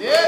Yeah.